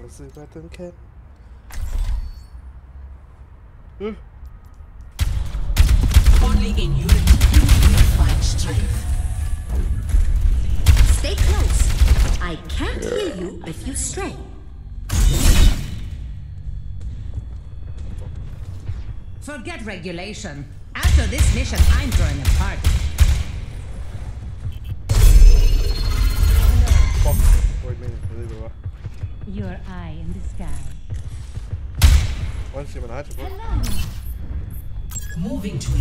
What's it about them cat? Huh? Only in unity will find strength. Stay close. I can't hear you if you stray. Forget regulation. After this mission, I'm throwing a party.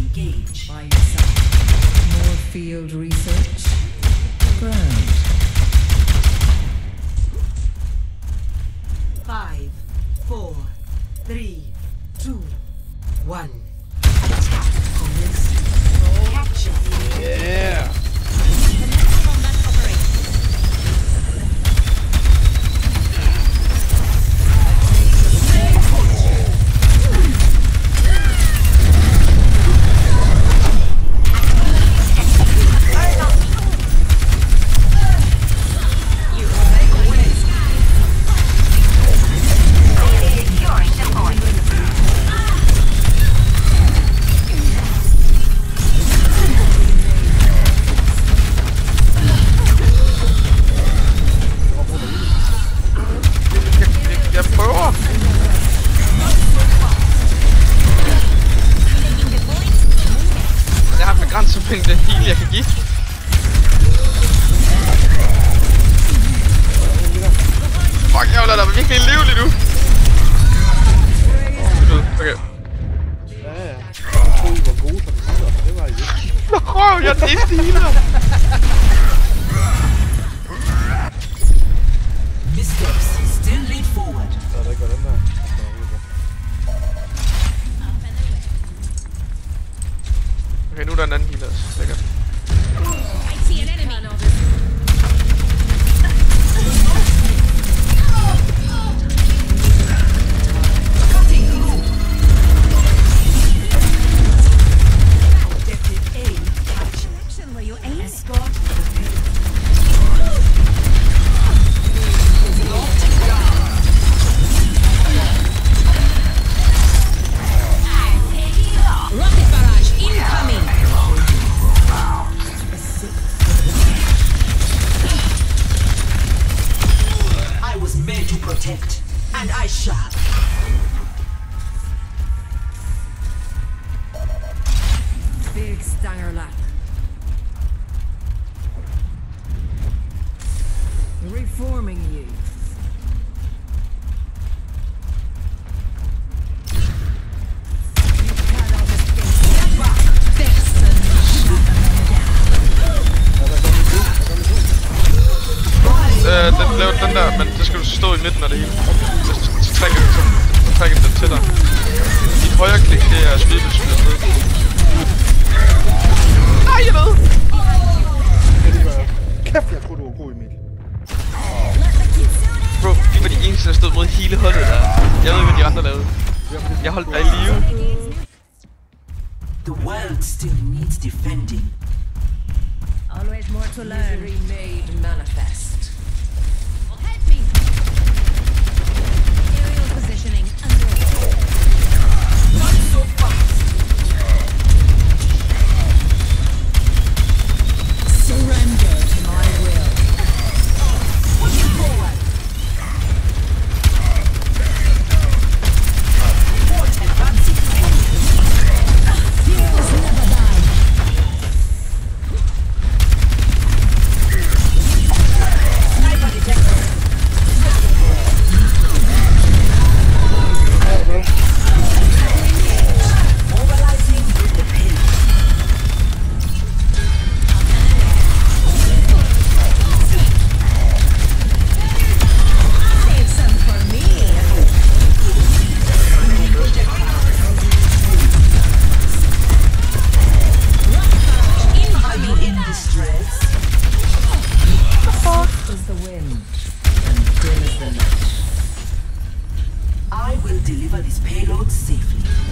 Engage. By your side. More field research. Grand. Five, four, three, two, one. Attack. Capture. Yeah! Mængde heal, jeg kan give. Fuck, jeg holder dig virkelig i liv lige nu. Okay. Ja, ja. Jeg troede, I var gode som healer, det var I ikke. Nå, røv, jeg er den eneste healer. Nu er der en anden healer. Lækkert. Øh, den der, men det skal du stå i midten af det hele. Så, trækker den, så, så trækker den til dig. Dit højre klik, det er spidbeskyttet. Nej, jeg ved! Kan lige være... Kæft, jeg troede, du var god, Emil. Bro, de var de eneste, der stod mod hele holdet der. Jeg ved ikke, hvad de andre lavede. Jeg holdt dig i live. The world still needs defending. Always more to learn. made manifest. deliver this payload safely.